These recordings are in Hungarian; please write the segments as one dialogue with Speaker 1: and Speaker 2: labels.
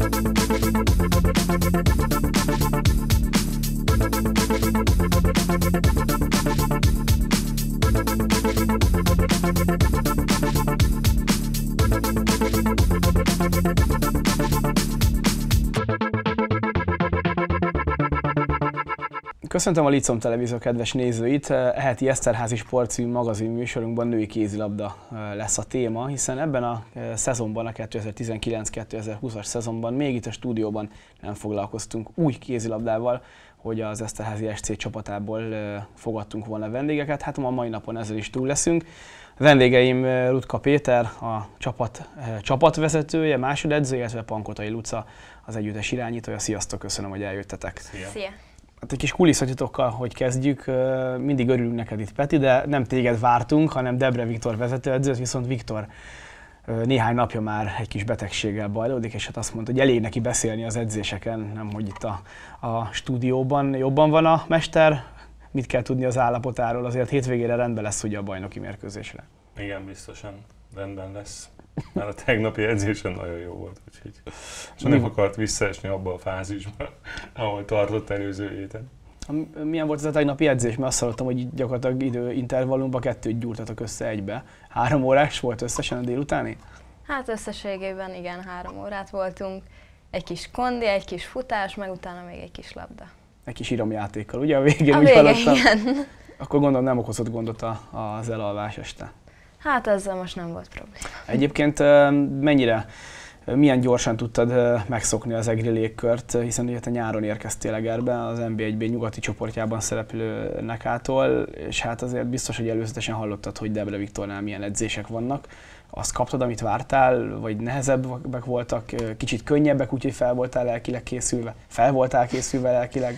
Speaker 1: Thank you. Köszöntöm a Licom Televízió kedves nézőit! Eheti Eszterházi Sport című magazin műsorunkban női kézilabda lesz a téma, hiszen ebben a szezonban, a 2019-2020-as szezonban még itt a stúdióban nem foglalkoztunk úgy kézilabdával, hogy az Eszterházi SC csapatából fogadtunk volna vendégeket. Hát ma mai napon ezzel is túl leszünk. Vendégeim Rutka Péter, a csapat csapatvezetője, másodedző, illetve Pankotai Luca, az együttes irányítója. Sziasztok, köszönöm, hogy eljöttetek.
Speaker 2: Szia. Szia.
Speaker 1: Hát egy kis kulisszatitokkal, hogy kezdjük, mindig örülünk neked itt, Peti, de nem téged vártunk, hanem Debre Viktor vezetőedző, viszont Viktor néhány napja már egy kis betegséggel bajlódik, és hát azt mondta, hogy elég neki beszélni az edzéseken, nem hogy itt a, a stúdióban. Jobban van a mester, mit kell tudni az állapotáról, azért hétvégére rendben lesz ugye a bajnoki mérkőzésre.
Speaker 3: Igen, biztosan rendben lesz. Már a tegnapi edzésen nagyon jó volt, úgyhogy és nem akart visszaesni abba a fázisba, ahol tartott előző héten.
Speaker 1: Milyen volt ez a tegnapi edzés? Mert azt hallottam, hogy gyakorlatilag időintervallumban kettőt gyúrtatok össze egybe. Három órás volt összesen a délutáni?
Speaker 2: Hát összességében igen, három órát voltunk. Egy kis kondi, egy kis futás, meg utána még egy kis labda.
Speaker 1: Egy kis iramjátékkal, ugye? A végén
Speaker 2: a
Speaker 1: úgy
Speaker 2: vége, igen.
Speaker 1: Akkor gondolom nem okozott gondot az elalvás este.
Speaker 2: Hát ezzel most nem volt probléma.
Speaker 1: Egyébként mennyire, milyen gyorsan tudtad megszokni az egri légkört, hiszen ugye te nyáron érkeztél Egerbe, az NB1B nyugati csoportjában szereplő Nekától, és hát azért biztos, hogy előzetesen hallottad, hogy Debre Viktornál milyen edzések vannak. Azt kaptad, amit vártál, vagy nehezebbek voltak, kicsit könnyebbek, úgyhogy fel voltál lelkileg készülve? Fel voltál készülve lelkileg?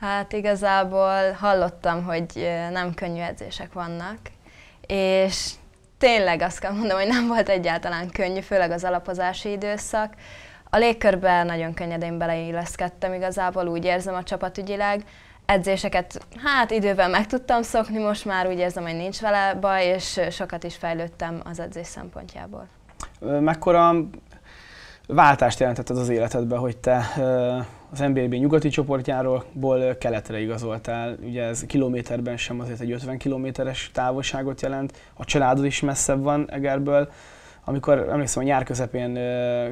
Speaker 2: Hát igazából hallottam, hogy nem könnyű edzések vannak, és tényleg azt kell mondom, hogy nem volt egyáltalán könnyű, főleg az alapozási időszak. A légkörben nagyon könnyedén beleilleszkedtem igazából, úgy érzem a csapatügyileg. Edzéseket hát időben meg tudtam szokni, most már úgy érzem, hogy nincs vele baj, és sokat is fejlődtem az edzés szempontjából.
Speaker 1: Mekkora váltást jelentett az az életedben, hogy te az NBB nyugati csoportjáról keletre igazoltál. Ugye ez kilométerben sem azért egy 50 kilométeres távolságot jelent. A családod is messzebb van Egerből. Amikor emlékszem, a nyár közepén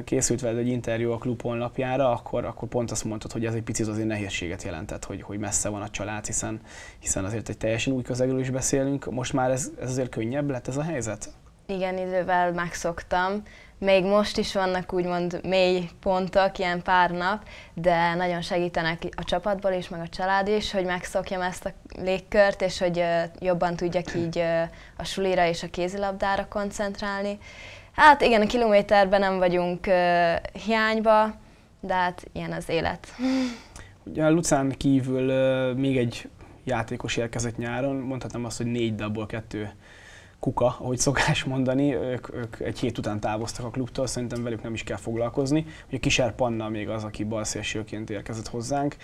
Speaker 1: készült veled egy interjú a klub honlapjára, akkor, akkor pont azt mondtad, hogy ez egy picit azért nehézséget jelentett, hogy, hogy messze van a család, hiszen, hiszen azért egy teljesen új közegről is beszélünk. Most már ez, ez azért könnyebb lett ez a helyzet?
Speaker 2: Igen, idővel megszoktam még most is vannak úgymond mély pontok, ilyen pár nap, de nagyon segítenek a csapatból is, meg a család is, hogy megszokjam ezt a légkört, és hogy jobban tudjak így a sulira és a kézilabdára koncentrálni. Hát igen, a kilométerben nem vagyunk hiányba, de hát ilyen az élet.
Speaker 1: Ugye a Lucán kívül még egy játékos érkezett nyáron, mondhatnám azt, hogy négy dabból kettő kuka, ahogy szokás mondani, ők, ők egy hét után távoztak a klubtól, szerintem velük nem is kell foglalkozni. Ugye Kiser Panna még az, aki balszélsőként érkezett hozzánk.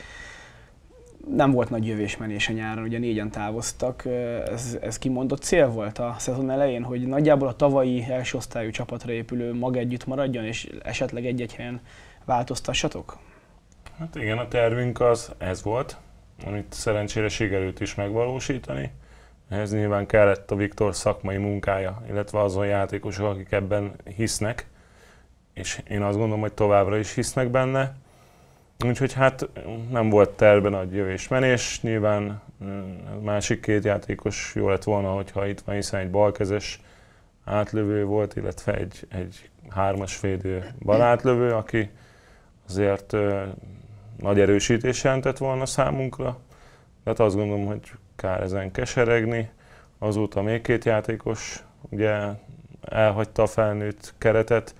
Speaker 1: Nem volt nagy jövésmenés a nyáron, ugye négyen távoztak. Ez, ez kimondott cél volt a szezon elején, hogy nagyjából a tavalyi első osztályú csapatra épülő mag együtt maradjon, és esetleg egy-egy helyen változtassatok?
Speaker 3: Hát igen, a tervünk az ez volt, amit szerencsére sikerült is megvalósítani. Ehhez nyilván kellett a Viktor szakmai munkája, illetve azon játékosok, akik ebben hisznek, és én azt gondolom, hogy továbbra is hisznek benne. Úgyhogy hát nem volt terben nagy jövés-menés, nyilván mm, a másik két játékos jó lett volna, hogyha itt van, hiszen egy balkezes átlövő volt, illetve egy, egy hármas védő barátlövő, aki azért nagy erősítés jelentett volna számunkra. Tehát azt gondolom, hogy kár ezen keseregni. Azóta még két játékos ugye elhagyta a felnőtt keretet,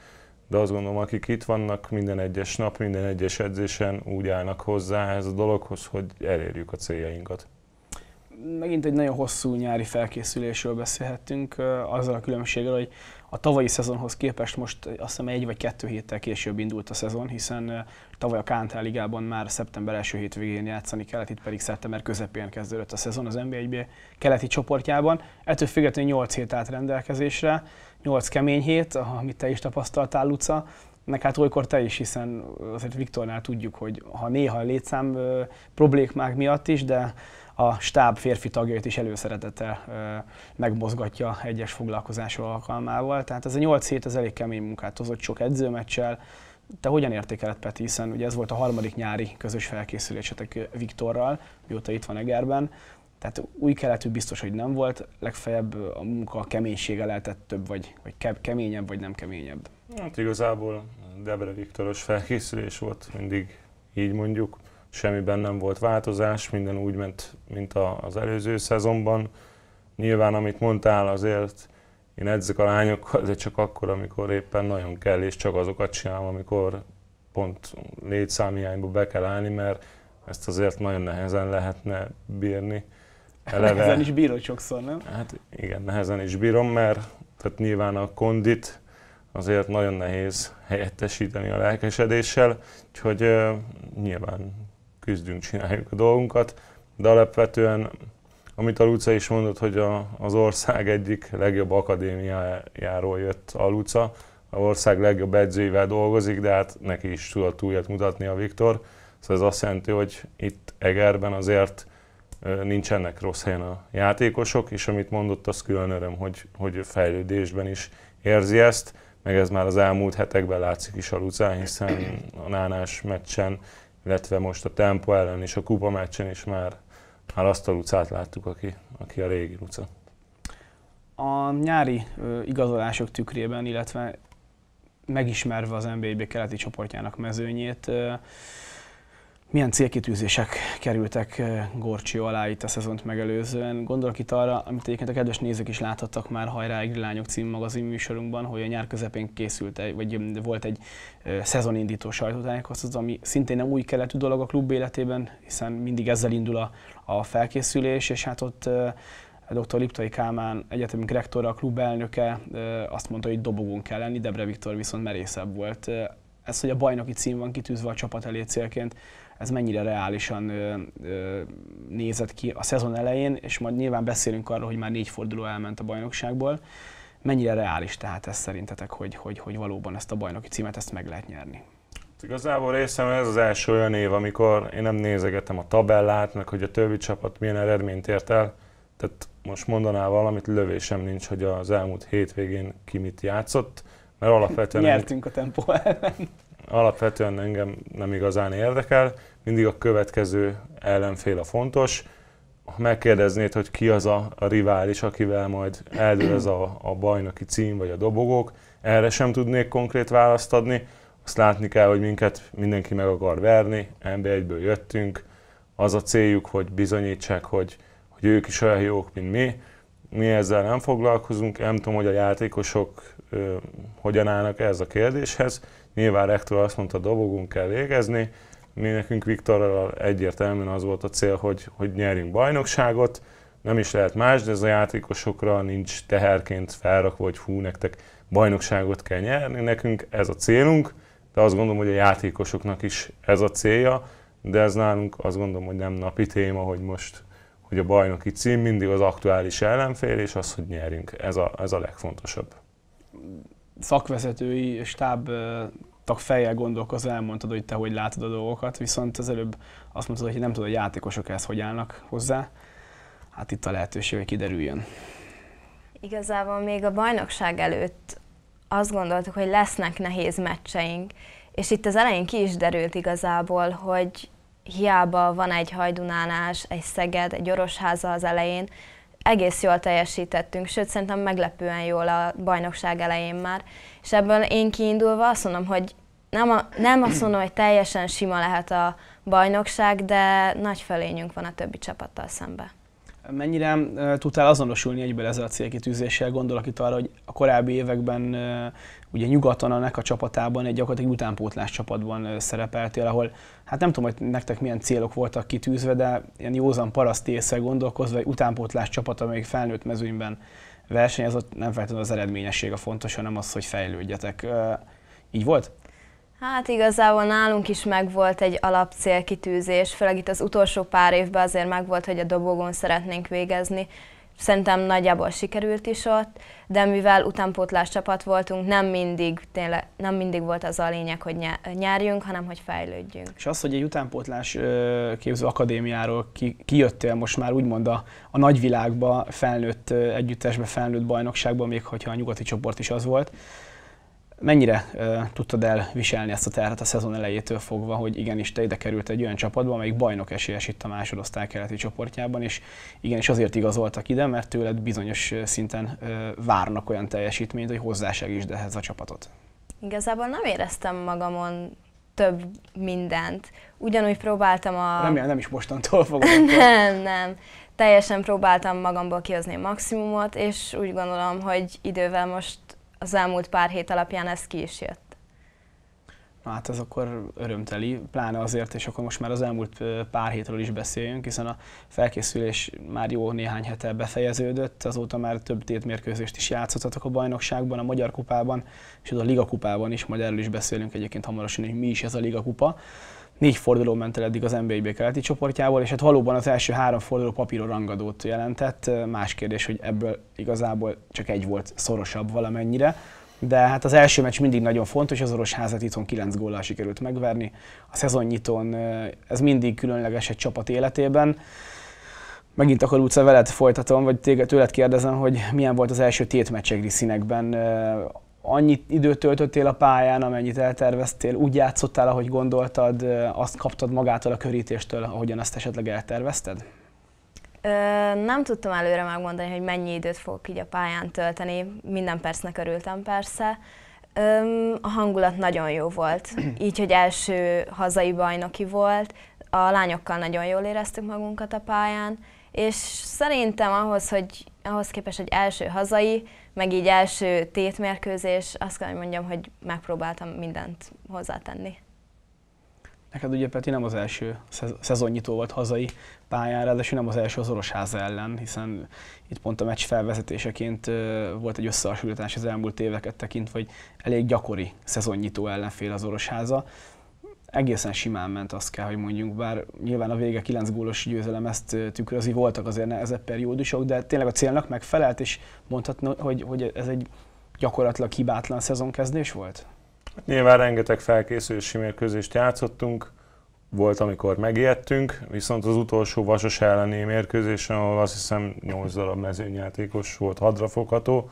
Speaker 3: de azt gondolom, akik itt vannak minden egyes nap, minden egyes edzésen úgy állnak hozzá ez a dologhoz, hogy elérjük a céljainkat.
Speaker 1: Megint egy nagyon hosszú nyári felkészülésről beszélhettünk, azzal a különbséggel, hogy a tavalyi szezonhoz képest most azt hiszem egy vagy kettő héttel később indult a szezon, hiszen tavaly a Kántál ligában már szeptember első hétvégén játszani kellett, itt pedig szeptember közepén kezdődött a szezon az NBA keleti csoportjában. Ettől függetlenül 8 hét állt rendelkezésre, 8 kemény hét, amit te is tapasztaltál, Luca. meg hát olykor te is, hiszen azért Viktornál tudjuk, hogy ha néha létszám problémák miatt is, de a stáb férfi tagjait is előszeretettel megmozgatja egyes foglalkozásról alkalmával. Tehát ez a 8 hét, ez elég kemény munkát hozott sok edzőmeccsel. Te hogyan értékeled, Peti, hiszen ugye ez volt a harmadik nyári közös felkészülésetek Viktorral, mióta itt van Egerben. Tehát új keletű biztos, hogy nem volt, legfeljebb a munka keménysége lehetett több, vagy, vagy keményebb, vagy nem keményebb.
Speaker 3: Hát igazából Debre Viktoros felkészülés volt, mindig így mondjuk. Semmiben nem volt változás, minden úgy ment, mint az előző szezonban. Nyilván, amit mondtál, azért én edzek a lányokkal, de csak akkor, amikor éppen nagyon kell, és csak azokat csinálom, amikor pont létszámhiányba be kell állni, mert ezt azért nagyon nehezen lehetne bírni.
Speaker 1: Eleve, nehezen is bírod sokszor, nem?
Speaker 3: Hát igen, nehezen is bírom, mert tehát nyilván a kondit azért nagyon nehéz helyettesíteni a lelkesedéssel, úgyhogy uh, nyilván küzdünk, csináljuk a dolgunkat, de alapvetően, amit a Luca is mondott, hogy a, az ország egyik legjobb akadémiájáról jött a Luca, a ország legjobb edzőivel dolgozik, de hát neki is tudott túlját mutatni a Viktor. Szóval ez azt jelenti, hogy itt Egerben azért nincsenek rossz helyen a játékosok, és amit mondott, az külön öröm, hogy, hogy fejlődésben is érzi ezt, meg ez már az elmúlt hetekben látszik is a Lucán, hiszen a Nánás meccsen, illetve most a Tempo ellen és a Kupa meccsen is már, már azt a Lucát láttuk, aki, aki a régi Luca.
Speaker 1: A nyári igazolások tükrében, illetve megismerve az NBB keleti csoportjának mezőnyét, ö, milyen célkitűzések kerültek eh, Gorcsió alá itt a szezont megelőzően? Gondolok itt arra, amit egyébként a kedves nézők is láthattak már Hajrá Egri Lányok című magazin műsorunkban, hogy a nyár közepén készült, egy, vagy volt egy eh, szezonindító sajtótájékoztató, ami szintén nem új keletű dolog a klub életében, hiszen mindig ezzel indul a, a felkészülés, és hát ott eh, dr. Liptai Kálmán egyetemünk rektora, a klub elnöke azt mondta, hogy dobogón kell lenni, Debre Viktor viszont merészebb volt. Ez, hogy a bajnoki cím van kitűzve a csapat elé célként, ez mennyire reálisan ö, ö, nézett ki a szezon elején, és majd nyilván beszélünk arról, hogy már négy forduló elment a bajnokságból. Mennyire reális tehát ez szerintetek, hogy, hogy, hogy valóban ezt a bajnoki címet ezt meg lehet nyerni?
Speaker 3: Igazából részem ez az első olyan év, amikor én nem nézegetem a tabellát, meg hogy a többi csapat milyen eredményt ért el. Tehát most mondanál valamit, lövésem nincs, hogy az elmúlt hétvégén ki mit játszott, mert alapvetően...
Speaker 1: Nyertünk a tempó ellen.
Speaker 3: Alapvetően engem nem igazán érdekel mindig a következő ellenfél a fontos. Ha megkérdeznéd, hogy ki az a, a rivális, akivel majd eldől ez a, a bajnoki cím vagy a dobogók, erre sem tudnék konkrét választ adni. Azt látni kell, hogy minket mindenki meg akar verni, NB1-ből jöttünk, az a céljuk, hogy bizonyítsák, hogy, hogy ők is olyan jók, mint mi. Mi ezzel nem foglalkozunk, nem tudom, hogy a játékosok ö, hogyan állnak ez a kérdéshez. Nyilván rektor azt mondta, dobogunk kell végezni, mi nekünk Viktorral egyértelműen az volt a cél, hogy, hogy nyerjünk bajnokságot, nem is lehet más, de ez a játékosokra nincs teherként felrakva, hogy hú, nektek bajnokságot kell nyerni, nekünk ez a célunk, de azt gondolom, hogy a játékosoknak is ez a célja, de ez nálunk azt gondolom, hogy nem napi téma, hogy most hogy a bajnoki cím mindig az aktuális ellenfél, és az, hogy nyerjünk. Ez a, ez a legfontosabb.
Speaker 1: Szakvezetői stáb tag fejjel gondolkozva elmondtad, hogy te hogy látod a dolgokat, viszont az előbb azt mondtad, hogy nem tudod, hogy játékosok ezt hogy állnak hozzá. Hát itt a lehetőség, hogy kiderüljön.
Speaker 2: Igazából még a bajnokság előtt azt gondoltuk, hogy lesznek nehéz meccseink, és itt az elején ki is derült igazából, hogy hiába van egy hajdunálás, egy Szeged, egy Orosháza az elején, egész jól teljesítettünk, sőt szerintem meglepően jól a bajnokság elején már. És ebből én kiindulva azt mondom, hogy nem, a, nem azt mondom, hogy teljesen sima lehet a bajnokság, de nagy fölényünk van a többi csapattal szembe.
Speaker 1: Mennyire tudtál azonosulni egyből ezzel a célkitűzéssel? Gondolok itt arra, hogy a korábbi években ugye nyugaton a NECA csapatában egy gyakorlatilag utánpótlás csapatban szerepeltél, ahol hát nem tudom, hogy nektek milyen célok voltak kitűzve, de ilyen józan paraszt észre gondolkozva, egy utánpótlás csapat, amelyik felnőtt mezőnyben versenyez, ott nem feltétlenül az eredményesség a fontos, hanem az, hogy fejlődjetek. Így volt?
Speaker 2: Hát igazából nálunk is megvolt egy alapcélkitűzés, főleg itt az utolsó pár évben azért megvolt, hogy a dobogón szeretnénk végezni. Szerintem nagyjából sikerült is ott, de mivel utánpótlás csapat voltunk, nem mindig, tényleg, nem mindig volt az a lényeg, hogy nyerjünk, hanem hogy fejlődjünk.
Speaker 1: És az, hogy egy utánpótlás képző akadémiáról ki, kijöttél most már úgymond a, a nagyvilágba, felnőtt együttesbe, felnőtt bajnokságban, még hogyha a nyugati csoport is az volt, Mennyire uh, tudtad elviselni ezt a terhet a szezon elejétől fogva, hogy igenis te ide került egy olyan csapatba, amelyik bajnok esélyes itt a másodosztály keleti csoportjában, és igenis azért igazoltak ide, mert tőled bizonyos szinten uh, várnak olyan teljesítményt, hogy hozzásegítsd ehhez a csapatot.
Speaker 2: Igazából nem éreztem magamon több mindent. Ugyanúgy próbáltam a...
Speaker 1: Remélem nem is mostantól fogom.
Speaker 2: nem, nem. Teljesen próbáltam magamból kihozni a maximumot, és úgy gondolom, hogy idővel most az elmúlt pár hét alapján ez ki is jött.
Speaker 1: Na hát ez akkor örömteli, pláne azért, és akkor most már az elmúlt pár hétről is beszéljünk, hiszen a felkészülés már jó néhány hete befejeződött, azóta már több tétmérkőzést is játszottatok a bajnokságban, a Magyar Kupában, és a Liga Kupában is, majd erről is beszélünk egyébként hamarosan, hogy mi is ez a Liga Kupa. Négy forduló ment el eddig az NBA keleti csoportjából, és hát valóban az első három forduló papíron rangadót jelentett. Más kérdés, hogy ebből igazából csak egy volt szorosabb valamennyire. De hát az első meccs mindig nagyon fontos, az Orosházat itthon 9 góllal sikerült megverni. A szezonnyitón ez mindig különleges egy csapat életében. Megint akkor Luca veled folytatom, vagy téged, tőled kérdezem, hogy milyen volt az első tétmeccsegri színekben annyit időt töltöttél a pályán, amennyit elterveztél, úgy játszottál, ahogy gondoltad, azt kaptad magától a körítéstől, ahogyan azt esetleg eltervezted?
Speaker 2: Ö, nem tudtam előre megmondani, hogy mennyi időt fogok így a pályán tölteni. Minden percnek örültem persze. Ö, a hangulat nagyon jó volt, így, hogy első hazai bajnoki volt. A lányokkal nagyon jól éreztük magunkat a pályán, és szerintem ahhoz, hogy ahhoz képest, hogy első hazai, meg így első tétmérkőzés, azt kell, hogy mondjam, hogy megpróbáltam mindent hozzátenni.
Speaker 1: Neked ugye Peti nem az első szezonnyitó volt hazai pályán, ráadásul nem az első az Orosháza ellen, hiszen itt pont a meccs felvezetéseként volt egy összehasonlítás az elmúlt éveket tekintve, hogy elég gyakori szezonnyitó ellenfél az Orosháza egészen simán ment, azt kell, hogy mondjunk, bár nyilván a vége 9 gólos győzelem ezt tükrözi, voltak azért nehezebb periódusok, de tényleg a célnak megfelelt, és mondhatni, hogy, hogy ez egy gyakorlatilag hibátlan szezonkezdés volt?
Speaker 3: Nyilván rengeteg felkészülési mérkőzést játszottunk, volt, amikor megijedtünk, viszont az utolsó Vasas elleni mérkőzésen, ahol azt hiszem 8 darab mezőnyjátékos volt hadrafogható,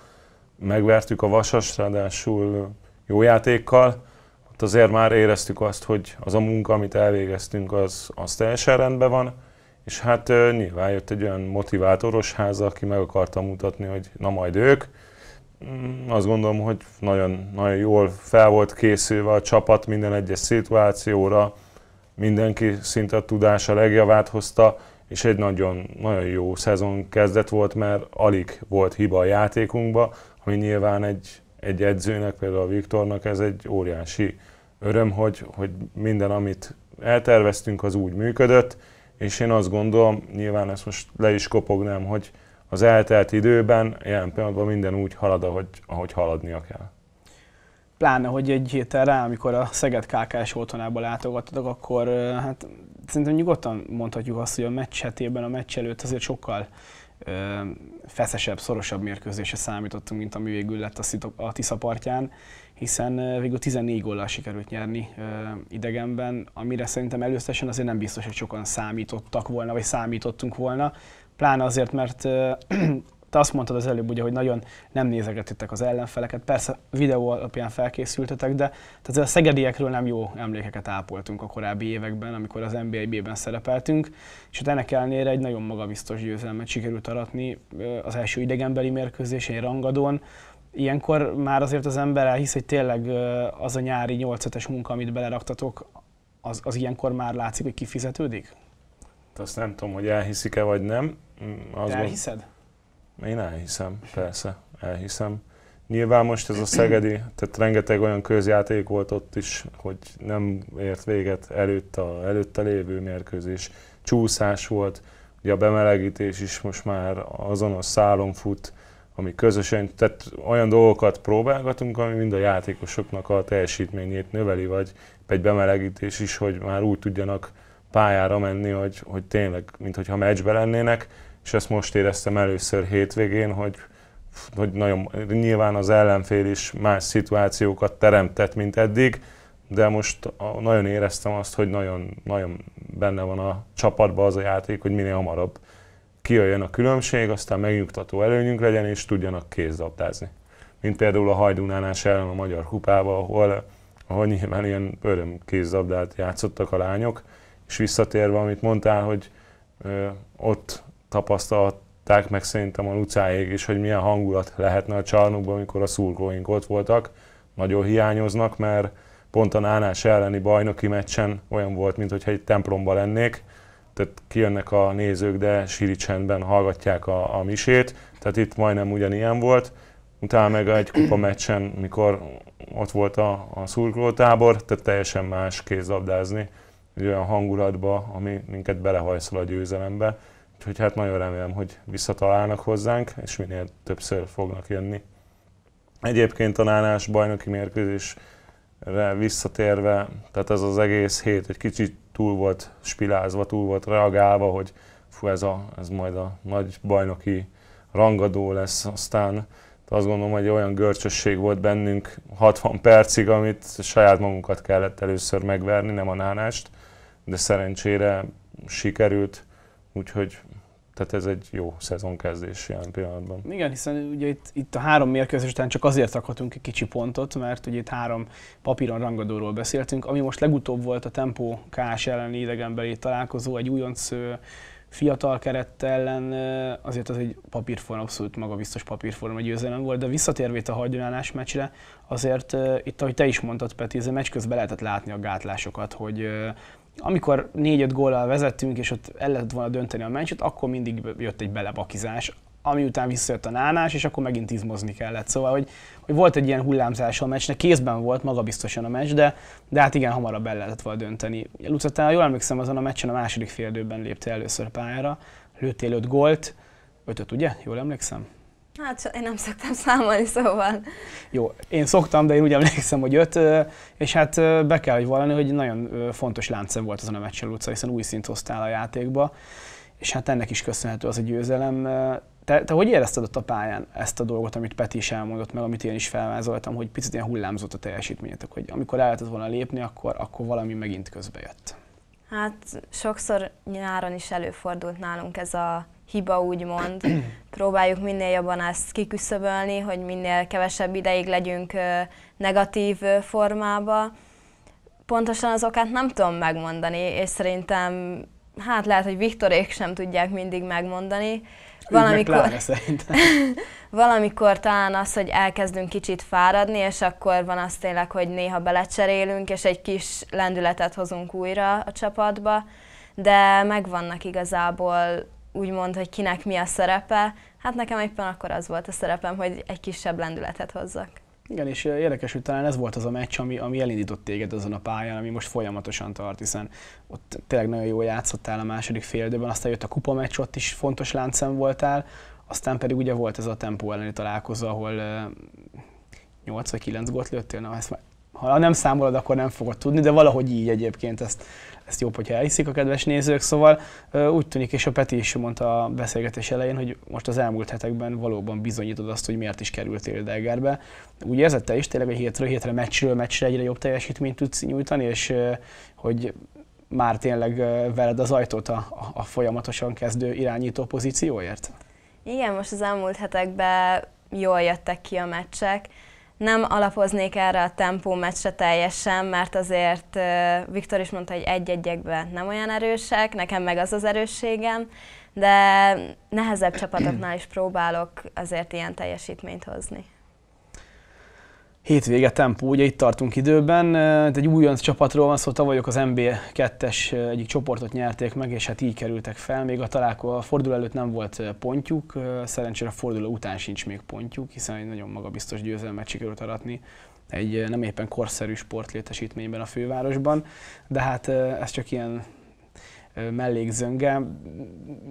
Speaker 3: megvertük a Vasas, ráadásul jó játékkal, ott azért már éreztük azt, hogy az a munka, amit elvégeztünk, az, az teljesen rendben van, és hát nyilván jött egy olyan motivátoros háza, aki meg akarta mutatni, hogy na majd ők. Mm, azt gondolom, hogy nagyon, nagyon jól fel volt készülve a csapat minden egyes szituációra, mindenki szinte a tudása legjavát hozta, és egy nagyon, nagyon jó szezon kezdet volt, mert alig volt hiba a játékunkba, ami nyilván egy, egy edzőnek, például a Viktornak ez egy óriási öröm, hogy, hogy minden, amit elterveztünk, az úgy működött, és én azt gondolom, nyilván ezt most le is kopognám, hogy az eltelt időben, ilyen pillanatban minden úgy halad, ahogy, ahogy haladnia kell.
Speaker 1: Pláne, hogy egy héttel rá, amikor a Szeged KKS otthonába látogattatok, akkor hát szerintem nyugodtan mondhatjuk azt, hogy a meccs hetében, a meccs előtt azért sokkal feszesebb, szorosabb mérkőzésre számítottunk, mint ami végül lett a Tisza partján hiszen végül 14 góllal sikerült nyerni idegenben, amire szerintem előszesen azért nem biztos, hogy sokan számítottak volna, vagy számítottunk volna. Pláne azért, mert te azt mondtad az előbb, ugye, hogy nagyon nem nézegettétek az ellenfeleket. Persze videó alapján felkészültetek, de tehát a szegediekről nem jó emlékeket ápoltunk a korábbi években, amikor az NBA-ben szerepeltünk, és hát ennek ellenére egy nagyon magabiztos győzelmet sikerült aratni az első idegenbeli mérkőzésén, Rangadón, ilyenkor már azért az ember elhisz, hogy tényleg az a nyári 8 munka, amit beleraktatok, az, az ilyenkor már látszik, hogy kifizetődik?
Speaker 3: Azt nem tudom, hogy elhiszik-e vagy nem.
Speaker 1: Mm, az elhiszed?
Speaker 3: Én elhiszem, persze, elhiszem. Nyilván most ez a Szegedi, tehát rengeteg olyan közjáték volt ott is, hogy nem ért véget előtt a, előtte lévő mérkőzés. Csúszás volt, ugye a bemelegítés is most már azonos szálon fut, ami közösen, tehát olyan dolgokat próbálgatunk, ami mind a játékosoknak a teljesítményét növeli, vagy egy bemelegítés is, hogy már úgy tudjanak pályára menni, hogy, hogy tényleg, mintha meccsbe lennének, és ezt most éreztem először hétvégén, hogy, hogy nagyon, nyilván az ellenfél is más szituációkat teremtett, mint eddig, de most nagyon éreztem azt, hogy nagyon, nagyon benne van a csapatban az a játék, hogy minél hamarabb kijöjjön a különbség, aztán megnyugtató előnyünk legyen, és tudjanak kézzelabdázni. Mint például a Hajdunánás ellen a Magyar Kupába, ahol, ahol nyilván ilyen öröm kézzelabdát játszottak a lányok, és visszatérve, amit mondtál, hogy ö, ott tapasztalták meg szerintem a Lucáék is, hogy milyen hangulat lehetne a csarnokban, amikor a szurkolóink ott voltak. Nagyon hiányoznak, mert pont a Nánás elleni bajnoki meccsen olyan volt, mintha egy templomba lennék, tehát kijönnek a nézők, de síri csendben hallgatják a, a misét, tehát itt majdnem ugyanilyen volt. Utána meg egy kupa meccsen, mikor ott volt a, a szurkolótábor, tehát teljesen más kézlabdázni, egy olyan hangulatba, ami minket belehajszol a győzelembe. Úgyhogy hát nagyon remélem, hogy visszatalálnak hozzánk, és minél többször fognak jönni. Egyébként a Nánás bajnoki mérkőzésre visszatérve, tehát ez az egész hét egy kicsit túl volt spilázva, túl volt reagálva, hogy fú, ez, a, ez majd a nagy bajnoki rangadó lesz, aztán azt gondolom, hogy olyan görcsösség volt bennünk 60 percig, amit saját magunkat kellett először megverni, nem a nánást, de szerencsére sikerült, úgyhogy tehát ez egy jó szezonkezdés jelen pillanatban.
Speaker 1: Igen, hiszen ugye itt, itt a három mérkőzés után csak azért rakhatunk egy kicsi pontot, mert ugye itt három papíron rangadóról beszéltünk, ami most legutóbb volt a Tempo KS elleni idegenbeli találkozó, egy újonc fiatal kerett ellen, azért az egy papírforma, abszolút magabiztos papírforma győzelem volt, de visszatérve a hagyományos meccsre, azért itt, ahogy te is mondtad, Peti, ez a meccs közben lehetett látni a gátlásokat, hogy amikor négy-öt góllal vezettünk, és ott el lehetett volna dönteni a meccset, akkor mindig jött egy belebakizás, ami után visszajött a nánás, és akkor megint izmozni kellett. Szóval, hogy, hogy volt egy ilyen hullámzás a meccsnek, kézben volt magabiztosan a meccs, de, de hát igen, hamarabb el lehetett volna dönteni. Luca, jól emlékszem, azon a meccsen a második fél lépte először pályára, lőttél öt gólt, ötöt, ugye? Jól emlékszem?
Speaker 2: Hát én nem szoktam számolni, szóval.
Speaker 1: Jó, én szoktam, de én úgy emlékszem, hogy öt, és hát be kell, hogy valani, hogy nagyon fontos láncem volt azon a meccsen, Luca, hiszen új szint hoztál a játékba, és hát ennek is köszönhető az a győzelem. Te, te hogy érezted ott a pályán ezt a dolgot, amit Peti is elmondott, meg amit én is felvázoltam, hogy picit ilyen hullámzott a teljesítményetek, hogy amikor el lehetett volna lépni, akkor, akkor valami megint közbe jött?
Speaker 2: Hát sokszor nyáron is előfordult nálunk ez a hiba, úgymond. Próbáljuk minél jobban ezt kiküszöbölni, hogy minél kevesebb ideig legyünk negatív formába. Pontosan az okát nem tudom megmondani, és szerintem, hát lehet, hogy Viktorék sem tudják mindig megmondani.
Speaker 1: Valamikor,
Speaker 2: valamikor talán az, hogy elkezdünk kicsit fáradni, és akkor van az tényleg, hogy néha belecserélünk, és egy kis lendületet hozunk újra a csapatba, de megvannak igazából úgymond, hogy kinek mi a szerepe. Hát nekem éppen akkor az volt a szerepem, hogy egy kisebb lendületet hozzak.
Speaker 1: Igen, és érdekes, hogy talán ez volt az a meccs, ami, ami elindított téged azon a pályán, ami most folyamatosan tart, hiszen ott tényleg nagyon jól játszottál a második fél időben, aztán jött a kupa meccs, ott is fontos láncem voltál, aztán pedig ugye volt ez a tempó elleni találkozó, ahol 8 vagy 9 gólt lőttél, na ezt már, ha nem számolod, akkor nem fogod tudni, de valahogy így egyébként ezt, ezt jobb, hogyha elhiszik a kedves nézők. Szóval úgy tűnik, és a Peti is mondta a beszélgetés elején, hogy most az elmúlt hetekben valóban bizonyítod azt, hogy miért is kerültél Degerbe. Úgy érzed te is tényleg, hogy hétről hétre, meccsről meccsre egyre jobb teljesítményt tudsz nyújtani, és hogy már tényleg veled az ajtót a, a folyamatosan kezdő irányító pozícióért?
Speaker 2: Igen, most az elmúlt hetekben jól jöttek ki a meccsek nem alapoznék erre a tempó meccsre teljesen, mert azért Viktor is mondta, hogy egy-egyekben nem olyan erősek, nekem meg az az erősségem, de nehezebb csapatoknál is próbálok azért ilyen teljesítményt hozni
Speaker 1: hétvége tempó, ugye itt tartunk időben, egy újonc csapatról van szó, tavalyok az MB2-es egyik csoportot nyerték meg, és hát így kerültek fel, még a találkozó a forduló előtt nem volt pontjuk, szerencsére a forduló után sincs még pontjuk, hiszen egy nagyon magabiztos győzelmet sikerült aratni egy nem éppen korszerű sportlétesítményben a fővárosban, de hát ez csak ilyen mellékzönge.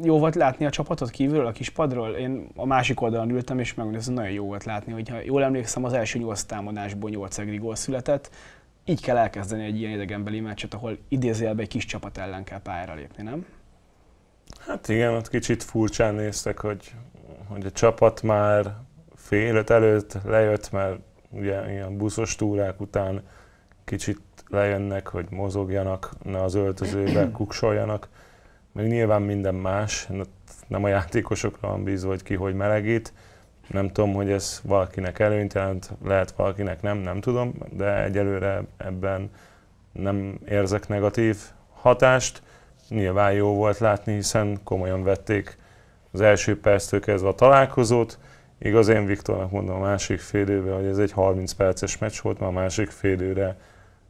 Speaker 1: Jó volt látni a csapatot kívülről, a kispadról? Én a másik oldalon ültem, és megmondom, ez nagyon jó volt látni, hogyha jól emlékszem, az első nyolc támadásból nyolc egri született. Így kell elkezdeni egy ilyen idegenbeli meccset, ahol idézőjelben egy kis csapat ellen kell pályára lépni, nem?
Speaker 3: Hát igen, ott kicsit furcsán néztek, hogy, hogy a csapat már fél öt előtt lejött, mert ugye ilyen buszos túrák után kicsit lejönnek, hogy mozogjanak, ne az öltözőbe kuksoljanak. Meg nyilván minden más, nem a játékosokra van bízva, hogy ki hogy melegít. Nem tudom, hogy ez valakinek előnyt jelent, lehet valakinek nem, nem tudom, de egyelőre ebben nem érzek negatív hatást. Nyilván jó volt látni, hiszen komolyan vették az első perctől kezdve a találkozót. Igaz, én Viktornak mondom a másik fél hogy ez egy 30 perces meccs volt, mert a másik fél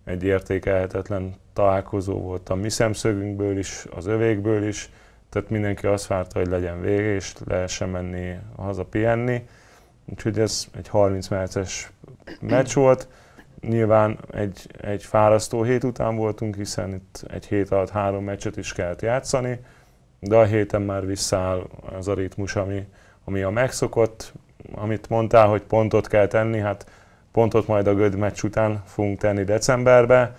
Speaker 3: egy értékelhetetlen találkozó volt a mi szemszögünkből is, az övékből is, tehát mindenki azt várta, hogy legyen vége, és lehessen menni haza pihenni. Úgyhogy ez egy 30 perces meccs volt. Nyilván egy, egy fárasztó hét után voltunk, hiszen itt egy hét alatt három meccset is kellett játszani, de a héten már visszaáll az a ritmus, ami, ami a megszokott. Amit mondtál, hogy pontot kell tenni, hát pontot majd a Göd meccs után fogunk tenni decemberbe.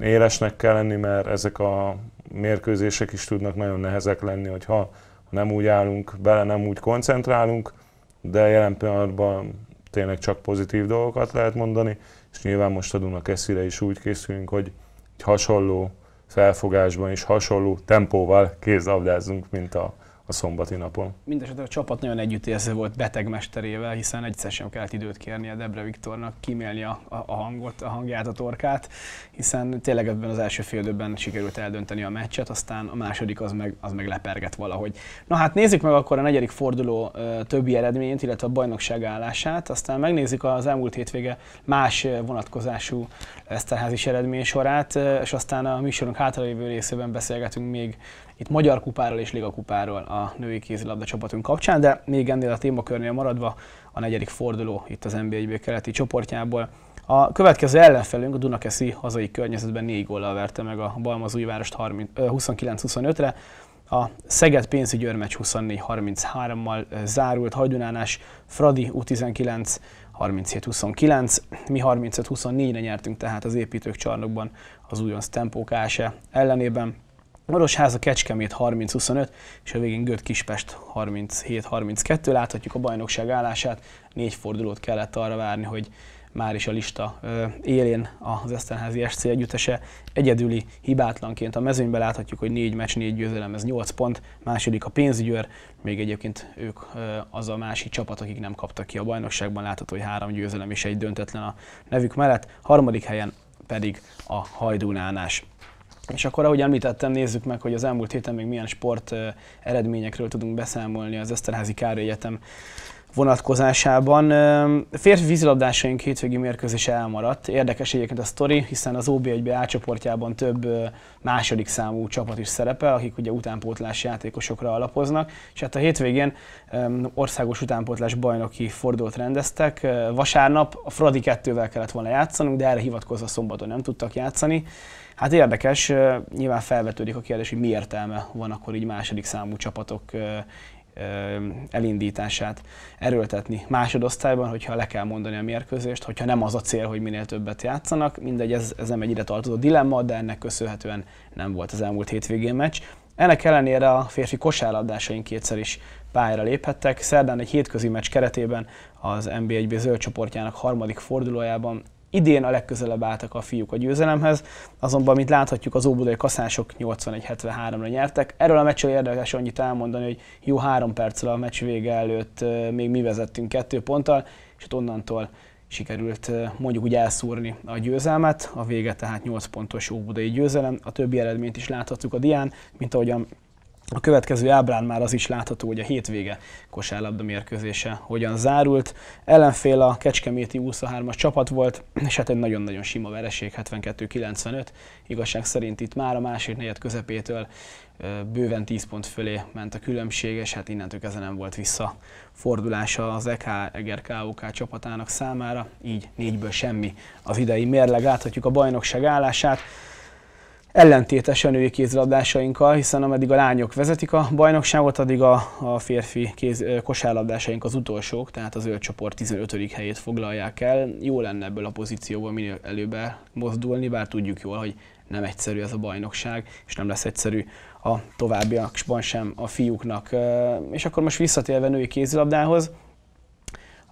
Speaker 3: Élesnek kell lenni, mert ezek a mérkőzések is tudnak nagyon nehezek lenni, hogyha nem úgy állunk bele, nem úgy koncentrálunk, de jelen pillanatban tényleg csak pozitív dolgokat lehet mondani, és nyilván most a Dunakeszire is úgy készülünk, hogy egy hasonló felfogásban és hasonló tempóval kézlabdázzunk, mint a a szombati napon.
Speaker 1: Mindenesetre a csapat nagyon együttérző volt betegmesterével, hiszen egyszer sem kellett időt kérni a Debre Viktornak kimélni a, a, hangot, a hangját, a torkát, hiszen tényleg ebben az első fél sikerült eldönteni a meccset, aztán a második az meg, az meg leperget valahogy. Na hát nézzük meg akkor a negyedik forduló többi eredményét, illetve a bajnokság állását, aztán megnézzük az elmúlt hétvége más vonatkozású Eszterházi eredmény sorát, és aztán a műsorunk hátralévő részében beszélgetünk még itt Magyar Kupáról és Liga Kupáról a női kézilabda csapatunk kapcsán, de még ennél a témakörnél maradva a negyedik forduló itt az NBA keleti csoportjából. A következő ellenfelünk a Dunakeszi hazai környezetben négy góllal verte meg a Balmazújvárost 29-25-re. A Szeged pénzügyi örmecs 24-33-mal zárult, Hajdunánás Fradi U19 37-29, mi 35-24-re nyertünk tehát az építők csarnokban az újonc Tempó KSE ellenében. Marosháza Kecskemét 30-25, és a végén Göt Kispest 37-32. Láthatjuk a bajnokság állását, négy fordulót kellett arra várni, hogy már is a lista élén az Eszterházi SC együttese. Egyedüli hibátlanként a mezőnyben láthatjuk, hogy négy meccs, négy győzelem, ez 8 pont. Második a pénzügyőr, még egyébként ők az a másik csapat, akik nem kaptak ki a bajnokságban. Látható, hogy három győzelem és egy döntetlen a nevük mellett. Harmadik helyen pedig a Hajdúnánás. És akkor, ahogy említettem, nézzük meg, hogy az elmúlt héten még milyen sport eredményekről tudunk beszámolni az Eszterházi Károly Egyetem vonatkozásában. Férfi vízilabdásaink hétvégi mérkőzése elmaradt. Érdekes egyébként a sztori, hiszen az OB1B A csoportjában több második számú csapat is szerepel, akik ugye utánpótlás játékosokra alapoznak, és hát a hétvégén országos utánpótlás bajnoki fordulót rendeztek. Vasárnap a Fradi 2-vel kellett volna játszanunk, de erre hivatkozva szombaton nem tudtak játszani. Hát érdekes, nyilván felvetődik a kérdés, hogy mi értelme van akkor így második számú csapatok elindítását erőltetni másodosztályban, hogyha le kell mondani a mérkőzést, hogyha nem az a cél, hogy minél többet játszanak. Mindegy, ez, ez nem egy ide tartozó dilemma, de ennek köszönhetően nem volt az elmúlt hétvégén meccs. Ennek ellenére a férfi kosárlabdásaink kétszer is pályára léphettek. Szerdán egy hétközi meccs keretében az NB1B zöld csoportjának harmadik fordulójában Idén a legközelebb álltak a fiúk a győzelemhez, azonban, mint láthatjuk, az óbudai kaszások 81-73-ra nyertek. Erről a meccsről érdekes annyit elmondani, hogy jó három perccel a meccs vége előtt még mi vezettünk kettő ponttal, és ott onnantól sikerült mondjuk úgy elszúrni a győzelmet, a vége tehát 8 pontos óbudai győzelem, a többi eredményt is láthatjuk a dián, mint ahogyan a következő ábrán már az is látható, hogy a hétvége kosárlabda mérkőzése hogyan zárult. Ellenfél a Kecskeméti 23-as csapat volt, és hát egy nagyon-nagyon sima vereség, 72-95. Igazság szerint itt már a másik negyed közepétől bőven 10 pont fölé ment a különbség, és hát innentől kezdve nem volt visszafordulása az EK Eger KOK csapatának számára, így négyből semmi az idei mérleg. Láthatjuk a bajnokság állását. Ellentétes a női kézilabdásainkkal, hiszen ameddig a lányok vezetik a bajnokságot, addig a, a férfi kéz, kosárlabdásaink az utolsók, tehát az öt csoport 15. helyét foglalják el. Jó lenne ebből a pozícióból minél előbb mozdulni, bár tudjuk jól, hogy nem egyszerű ez a bajnokság, és nem lesz egyszerű a továbbiakban sem a fiúknak. És akkor most visszatérve női kézilabdához,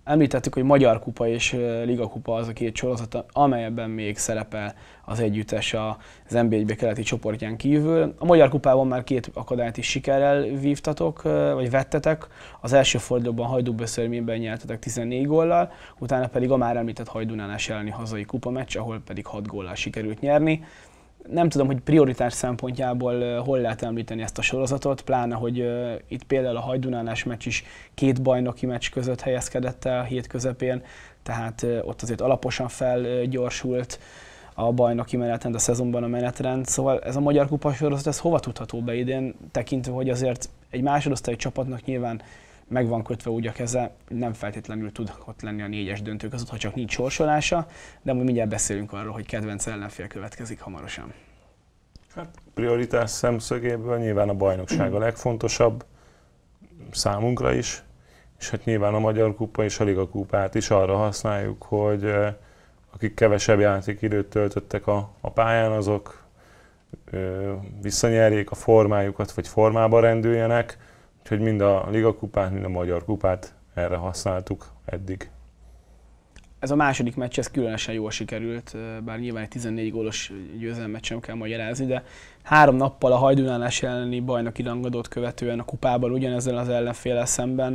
Speaker 1: Említettük, hogy Magyar Kupa és Liga Kupa az a két sorozat, amelyben még szerepel az együttes az NB1 keleti csoportján kívül. A Magyar Kupában már két akadályt is sikerrel vívtatok, vagy vettetek. Az első fordulóban Hajdúböszörményben nyertetek 14 góllal, utána pedig a már említett Hajdunánás elleni hazai kupameccs, ahol pedig 6 góllal sikerült nyerni nem tudom, hogy prioritás szempontjából hol lehet említeni ezt a sorozatot, pláne, hogy itt például a Hajdunánás meccs is két bajnoki meccs között helyezkedett el hét közepén, tehát ott azért alaposan felgyorsult a bajnoki menetrend, a szezonban a menetrend. Szóval ez a Magyar Kupa sorozat, ez hova tudható be idén, tekintve, hogy azért egy másodosztályi csapatnak nyilván meg van kötve úgy a keze, nem feltétlenül tud ott lenni a négyes döntő között, ha csak nincs sorsolása, de majd mindjárt beszélünk arról, hogy kedvenc ellenfél következik hamarosan.
Speaker 3: Hát prioritás szemszögéből nyilván a bajnokság a legfontosabb számunkra is, és hát nyilván a Magyar Kupa és a Liga Kupát is arra használjuk, hogy akik kevesebb játékidőt töltöttek a, a pályán, azok ö, visszanyerjék a formájukat, vagy formába rendüljenek, Úgyhogy mind a Liga kupát, mind a Magyar kupát erre használtuk eddig.
Speaker 1: Ez a második meccs, ez különösen jól sikerült, bár nyilván egy 14 gólos győzelmet sem kell magyarázni, de három nappal a hajdunálás elleni bajnoki rangadót követően a kupában ugyanezzel az ellenféle szemben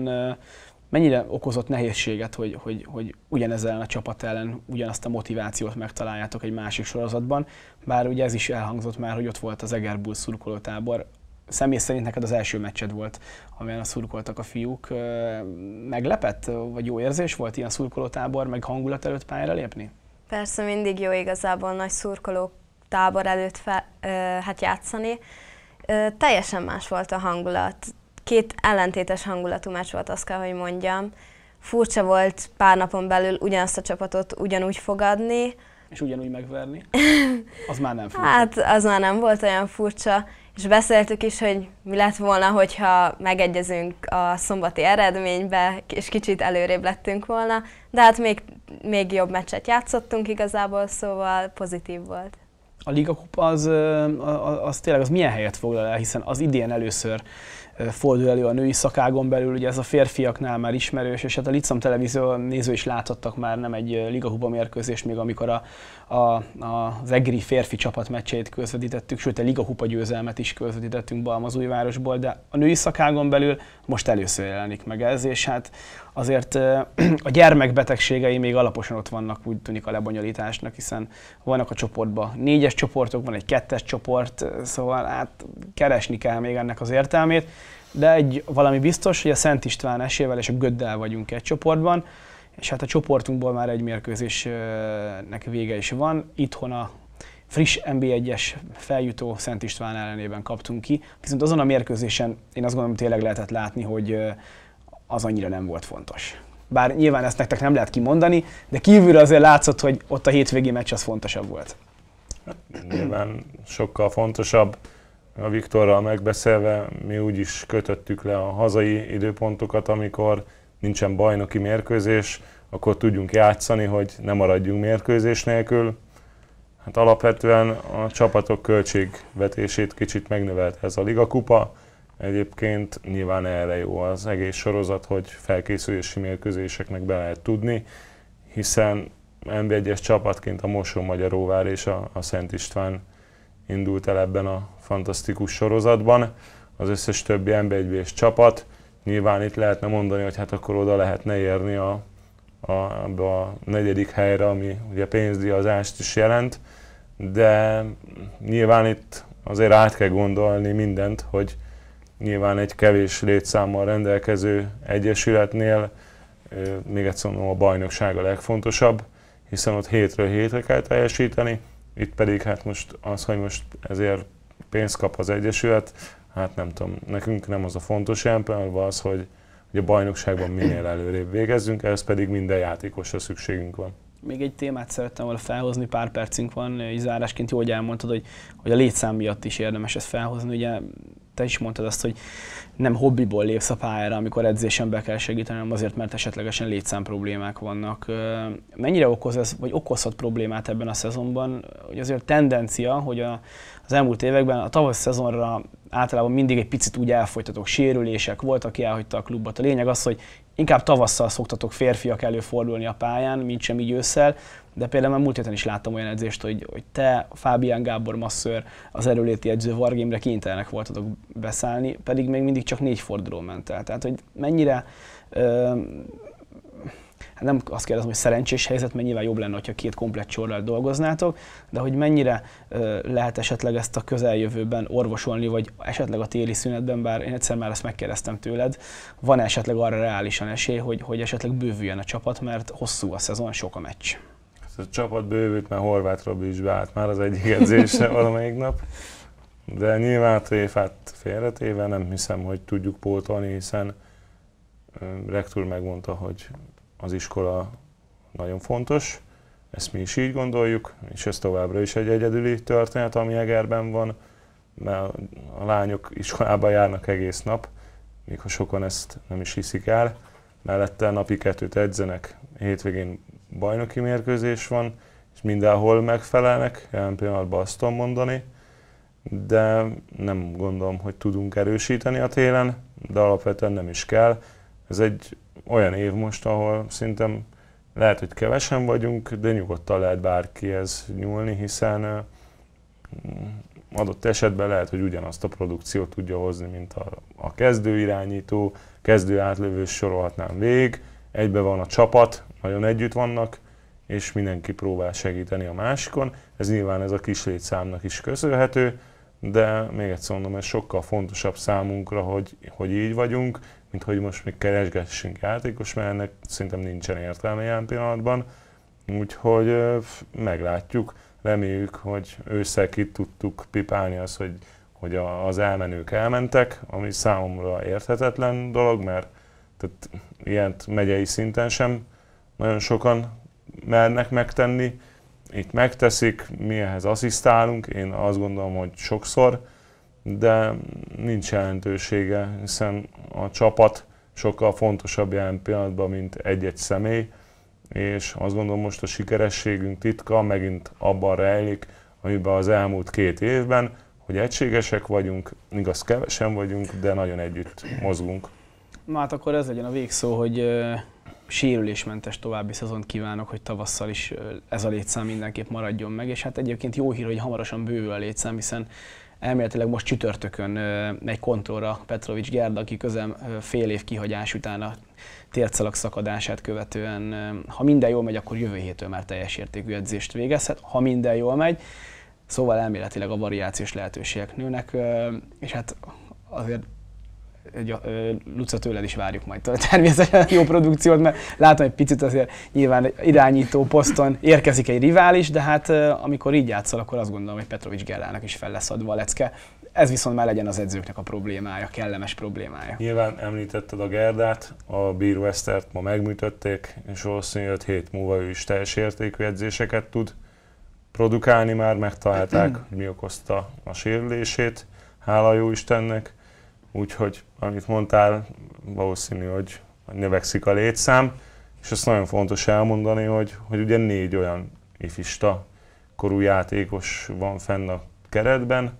Speaker 1: mennyire okozott nehézséget, hogy, hogy, hogy ugyanezzel a csapat ellen ugyanazt a motivációt megtaláljátok egy másik sorozatban, bár ugye ez is elhangzott már, hogy ott volt az Egerbull szurkolótábor, személy szerint neked az első meccsed volt, amelyen szurkoltak a fiúk. Meglepett, vagy jó érzés volt ilyen szurkolótábor, meg hangulat előtt pályára lépni?
Speaker 2: Persze mindig jó igazából nagy szurkoló tábor előtt fe, ö, hát játszani. Teljesen más volt a hangulat. Két ellentétes hangulatú meccs volt, azt kell, hogy mondjam. Furcsa volt pár napon belül ugyanazt a csapatot ugyanúgy fogadni.
Speaker 1: És ugyanúgy megverni? Az már nem furcsa.
Speaker 2: Hát az már nem volt olyan furcsa és beszéltük is, hogy mi lett volna, hogyha megegyezünk a szombati eredménybe, és kicsit előrébb lettünk volna, de hát még, még jobb meccset játszottunk igazából, szóval pozitív volt.
Speaker 1: A Liga Kupa az, az, az tényleg az milyen helyet foglal el, hiszen az idén először fordul elő a női szakágon belül, ugye ez a férfiaknál már ismerős, és hát a Licam televízió néző is láthattak már nem egy Liga Kupa mérkőzést, még amikor a, a, a, az egri férfi csapat meccsét közvetítettük, sőt a Liga Kupa győzelmet is közvetítettünk Balmazújvárosból, de a női szakágon belül most először jelenik meg ez, és hát azért a gyermekbetegségei még alaposan ott vannak, úgy tűnik a lebonyolításnak, hiszen vannak a csoportban négyes csoportok, van egy kettes csoport, szóval hát keresni kell még ennek az értelmét, de egy valami biztos, hogy a Szent István esével és a Göddel vagyunk egy csoportban, és hát a csoportunkból már egy mérkőzésnek vége is van. Itthon a friss NB1-es feljutó Szent István ellenében kaptunk ki, viszont azon a mérkőzésen én azt gondolom tényleg lehetett látni, hogy az annyira nem volt fontos. Bár nyilván ezt nektek nem lehet kimondani, de kívülről azért látszott, hogy ott a hétvégi meccs az fontosabb volt.
Speaker 3: Hát, nyilván sokkal fontosabb. A Viktorral megbeszélve mi úgy is kötöttük le a hazai időpontokat, amikor nincsen bajnoki mérkőzés, akkor tudjunk játszani, hogy ne maradjunk mérkőzés nélkül. Hát alapvetően a csapatok költségvetését kicsit megnövelt ez a Liga Kupa, Egyébként nyilván erre jó az egész sorozat, hogy felkészülési mérkőzéseknek be lehet tudni, hiszen NB1-es csapatként a Moson Magyaróvár és a, a Szent István indult el ebben a fantasztikus sorozatban. Az összes többi nb 1 csapat, nyilván itt lehetne mondani, hogy hát akkor oda lehetne érni a, a, a negyedik helyre, ami ugye pénzdíjazást is jelent, de nyilván itt azért át kell gondolni mindent, hogy Nyilván egy kevés létszámmal rendelkező egyesületnél még egyszer mondom, a bajnokság a legfontosabb, hiszen ott hétről hétre kell teljesíteni, itt pedig hát most az, hogy most ezért pénzt kap az egyesület, hát nem tudom, nekünk nem az a fontos pillanatban az, hogy, hogy a bajnokságban minél előrébb végezzünk, ehhez pedig minden játékosra szükségünk van.
Speaker 1: még egy témát szerettem volna felhozni, pár percünk van, így zárásként jó, hogy elmondtad, hogy, hogy a létszám miatt is érdemes ezt felhozni. Ugye te is mondtad azt, hogy nem hobbiból lépsz a pályára, amikor edzésen be kell segíteni, hanem azért, mert esetlegesen létszám problémák vannak. Mennyire okoz ez, vagy okozhat problémát ebben a szezonban? Hogy azért tendencia, hogy a, az elmúlt években a tavasz szezonra általában mindig egy picit úgy elfolytatok, sérülések voltak, aki elhagyta a klubot. A lényeg az, hogy inkább tavasszal szoktatok férfiak előfordulni a pályán, mint sem így ősszel, de például már múlt héten is láttam olyan edzést, hogy, hogy te, Fábián Gábor Masször, az erőléti edző Vargémre kénytelenek voltatok beszállni, pedig még mindig csak négy forduló ment el. Tehát, hogy mennyire ö, hát nem azt kérdezem, hogy szerencsés helyzet, mert nyilván jobb lenne, hogyha két komplett csorral dolgoznátok, de hogy mennyire ö, lehet esetleg ezt a közeljövőben orvosolni, vagy esetleg a téli szünetben, bár én egyszer már ezt megkérdeztem tőled, van esetleg arra reálisan esély, hogy, hogy esetleg bővüljön a csapat, mert hosszú a szezon, sok a meccs.
Speaker 3: A csapat bővült, mert Horváth Robi is beállt már az egyik edzésre valamelyik nap. De nyilván a tréfát félretéve nem hiszem, hogy tudjuk pótolni, hiszen Rektor megmondta, hogy az iskola nagyon fontos, ezt mi is így gondoljuk, és ez továbbra is egy egyedüli történet, ami Egerben van, mert a lányok iskolába járnak egész nap, még ha sokan ezt nem is hiszik el. Mellette napi kettőt edzenek, hétvégén bajnoki mérkőzés van, és mindenhol megfelelnek, jelen pillanatban azt tudom mondani, de nem gondolom, hogy tudunk erősíteni a télen, de alapvetően nem is kell. Ez egy olyan év most, ahol szerintem lehet, hogy kevesen vagyunk, de nyugodtan lehet bárkihez nyúlni, hiszen adott esetben lehet, hogy ugyanazt a produkciót tudja hozni, mint a, a kezdő irányító, kezdő átlövős sorolhatnám végig, egybe van a csapat, nagyon együtt vannak, és mindenki próbál segíteni a másikon. Ez nyilván ez a kis létszámnak is köszönhető, de még egyszer mondom, ez sokkal fontosabb számunkra, hogy, hogy így vagyunk, mint hogy most még keresgessünk játékos, mert ennek szerintem nincsen értelme jelen pillanatban. Úgyhogy meglátjuk, reméljük, hogy ősszel ki tudtuk pipálni azt, hogy, hogy az elmenők elmentek, ami számomra érthetetlen dolog, mert tehát ilyet megyei szinten sem nagyon sokan mernek megtenni. Itt megteszik, mi ehhez asszisztálunk, én azt gondolom, hogy sokszor, de nincs jelentősége, hiszen a csapat sokkal fontosabb jelen pillanatban, mint egy-egy személy, és azt gondolom most a sikerességünk titka megint abban rejlik, amiben az elmúlt két évben, hogy egységesek vagyunk, igaz kevesen vagyunk, de nagyon együtt mozgunk.
Speaker 1: Na hát akkor ez legyen a végszó, hogy sérülésmentes további szezont kívánok, hogy tavasszal is ez a létszám mindenképp maradjon meg, és hát egyébként jó hír, hogy hamarosan bővül a létszám, hiszen elméletileg most csütörtökön megy kontrollra Petrovics Gerda, aki közel fél év kihagyás után a tércalak szakadását követően, ha minden jól megy, akkor jövő héttől már teljes értékű edzést végezhet, ha minden jól megy. Szóval elméletileg a variációs lehetőségek nőnek, és hát azért egy, Luca tőled is várjuk majd természetesen jó produkciót, mert látom egy picit azért nyilván irányító poszton érkezik egy rivális, de hát amikor így játszol, akkor azt gondolom, hogy Petrovics Gellának is fel lesz adva a lecke. Ez viszont már legyen az edzőknek a problémája, kellemes problémája.
Speaker 3: Nyilván említetted a Gerdát, a Bíró Esztert ma megműtötték, és valószínűleg 5 hét múlva ő is teljes értékű edzéseket tud produkálni, már megtalálták, mi okozta a sérülését, hála jó Istennek Úgyhogy, amit mondtál, valószínű, hogy növekszik a létszám, és azt nagyon fontos elmondani, hogy, hogy ugye négy olyan ifista korú játékos van fenn a keretben,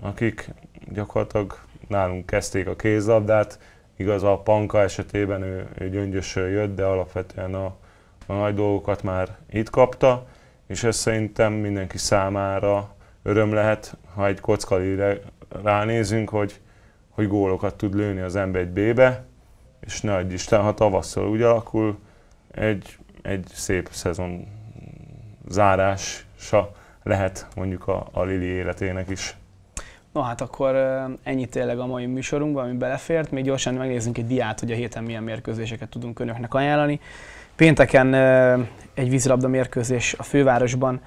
Speaker 3: akik gyakorlatilag nálunk kezdték a kézlabdát, igaz a Panka esetében ő, ő gyöngyösön jött, de alapvetően a, a nagy dolgokat már itt kapta, és ez szerintem mindenki számára öröm lehet, ha egy kockalire ránézünk, hogy hogy gólokat tud lőni az ember egy B-be, és ne adj Isten, ha tavasszal úgy alakul, egy, egy szép szezon zárása lehet mondjuk a, a Lili életének is.
Speaker 1: No hát akkor ennyit tényleg a mai műsorunkban, ami belefért. Még gyorsan megnézzünk egy diát, hogy a héten milyen mérkőzéseket tudunk önöknek ajánlani. Pénteken egy vízilabda mérkőzés a fővárosban,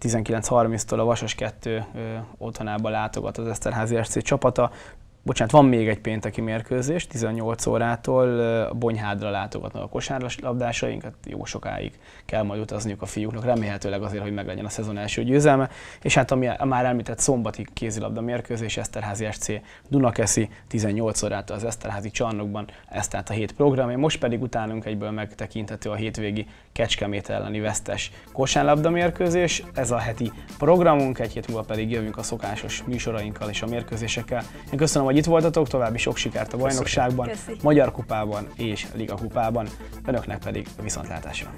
Speaker 1: 19.30-tól a Vasas 2 otthonába látogat az Eszterházi RC csapata bocsánat, van még egy pénteki mérkőzés, 18 órától a Bonyhádra látogatnak a kosárlabdásainkat, jó sokáig kell majd utazniuk a fiúknak, remélhetőleg azért, hogy meglegyen a szezon első győzelme, és hát ami a már említett szombati kézilabda mérkőzés, Eszterházi SC Dunakeszi, 18 órától az Eszterházi csarnokban, ez tehát a hét programja, most pedig utánunk egyből megtekinthető a hétvégi Kecskemét elleni vesztes kosárlabda mérkőzés, ez a heti programunk, egy hét múlva pedig jövünk a szokásos műsorainkkal és a mérkőzésekkel. Én köszönöm, hogy itt voltatok, további sok sikert a bajnokságban,
Speaker 2: Köszi.
Speaker 1: Magyar Kupában és Liga Kupában, önöknek pedig a viszontlátásra.